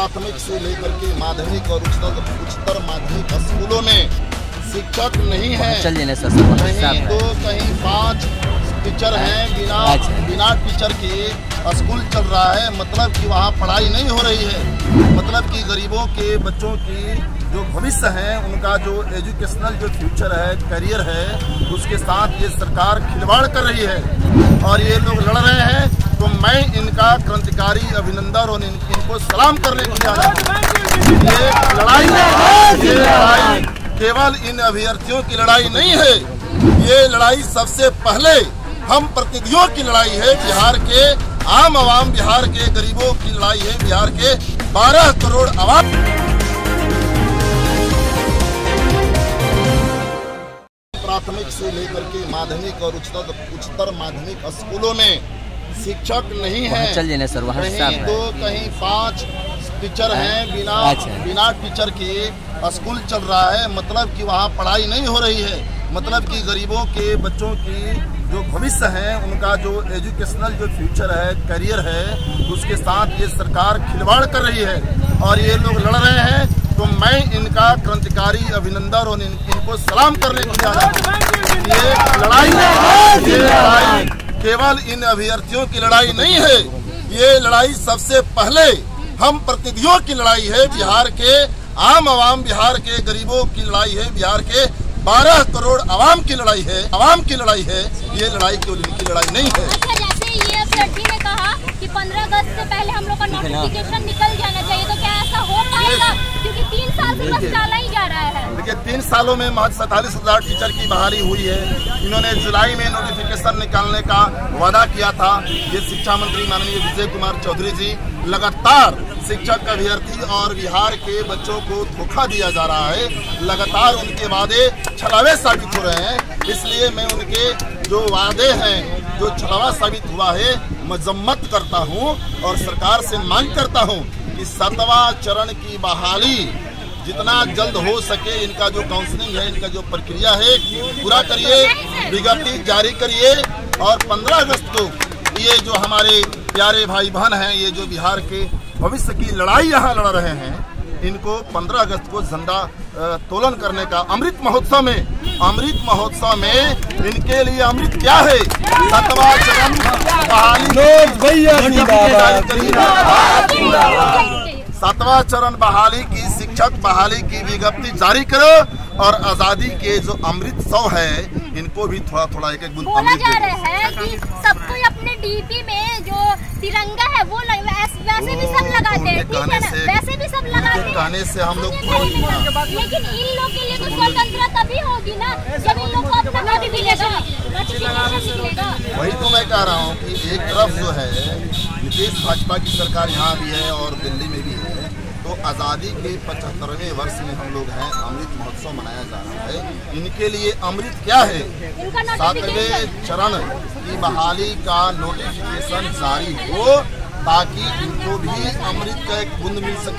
प्राथमिक से लेकर के माध्यमिक और उच्चतर उच्चतर माध्यमिक स्कूलों में शिक्षक नहीं है। चल जाने सर सब कहीं दो कहीं पाँच टीचर हैं बिना अच्छा। बिना टीचर के स्कूल चल रहा है। मतलब कि वहाँ पढ़ाई नहीं हो रही है। मतलब कि गरीबों के बच्चों की जो भविष्य है उनका जो एजुकेशनल जो फ्यूचर है करियर है उसके साथ ये सरकार खिलवाड़ कर रही है। और ये लोग लड़ रहे हैं तो मैं इनका क्रांतिकारी अभिनंदन और इन, इनको सलाम करने के लिए। ये लड़ाई ये लड़ाई केवल इन अभ्यर्थियों की लड़ाई नहीं है। ये लड़ाई सबसे पहले हम प्रतिनिधियों की लड़ाई है बिहार के आम आवाम बिहार के गरीबों की लड़ाई है बिहार के। 12 करोड़ आवाम प्राथमिक से लेकर के माध्यमिक और उच्चतर उच्चतर माध्यमिक स्कूलों में शिक्षक नहीं है। चल जाने सर वहाँ कहीं दो कहीं पाँच टीचर हैं बिना अच्छा। बिना टीचर के स्कूल चल रहा है। मतलब कि वहाँ पढ़ाई नहीं हो रही है। मतलब कि गरीबों के बच्चों की जो भविष्य है उनका जो एजुकेशनल जो फ्यूचर है करियर है उसके साथ ये सरकार खिलवाड़ कर रही है और ये लोग लड़ रहे हैं तो मैं इनका क्रांतिकारी अभिनंदन और इन, इनको सलाम करने के हूँ। ये लड़ाई ये लड़ाई केवल इन अभ्यर्थियों की लड़ाई नहीं है ये लड़ाई सबसे पहले हम प्रतिनिधियों की लड़ाई है बिहार के आम आवाम बिहार के गरीबों की लड़ाई है बिहार के 12 करोड़ आवाम की लड़ाई है, आवाम की लड़ाई है, ये लड़ाई केवल इनकी लड़ाई नहीं है। 15 अगस्त से पहले हम लोग का नोटिफिकेशन निकल जाना चाहिए। तो क्या ऐसा हो पाएगा? क्योंकि तीन साल से बस डाला ही जा रहा है। देखिए तीन सालों में महज सैतालीस हज़ार टीचर की बहाली हुई है। इन्होंने जुलाई में नोटिफिकेशन निकालने का वादा किया था। ये शिक्षा मंत्री माननीय विजय कुमार चौधरी जी लगातार शिक्षक अभ्यर्थी और बिहार के बच्चों को धोखा दिया जा रहा है। लगातार उनके वादे छलावे साबित हो रहे हैं। इसलिए मैं उनके जो वादे हैं जो छलावा साबित हुआ है, मजम्मत करता हूँ और सरकार से मांग करता हूँ कि सातवा चरण की बहाली जितना जल्द हो सके इनका जो काउंसलिंग है, इनका जो प्रक्रिया है, पूरा करिए, विज्ञप्ति जारी करिए और 15 अगस्त को ये जो हमारे प्यारे भाई बहन हैं, ये जो बिहार के भविष्य की लड़ाई यहाँ लड़ रहे हैं इनको 15 अगस्त को झंडा तोलन करने का अमृत महोत्सव में अमृत महोत्सव में इनके लिए अमृत क्या है? सतवा चरण बहाली। सातवां चरण बहाली की शिक्षक बहाली की विज्ञप्ति जारी करो और आज़ादी के जो अमृत सौ है इनको भी थोड़ा थोड़ा एक एक बूंद बोला जा रहा है कि सबको अपने डीपी में जो तिरंगा है वो वैस, कहने से हम लोग। लेकिन इन लोग के लिए तो स्वतंत्रता तभी होगी ना जब इन लोग को अपना नोटिफिकेशन नोटिफिकेशन निकलेगा वही तो मैं कह रहा हूँ कि एक तरफ़ जो है नीतीश भाजपा की सरकार यहाँ भी है और दिल्ली में भी है तो आज़ादी के पचहत्तरवें वर्ष में हम लोग हैं अमृत महोत्सव मनाया जा रहा है। इनके लिए अमृत क्या है? सातवें चरण की बहाली का नोटिफिकेशन जारी हो ताकि इनको भी अमृत का एक बूंद मिल सके।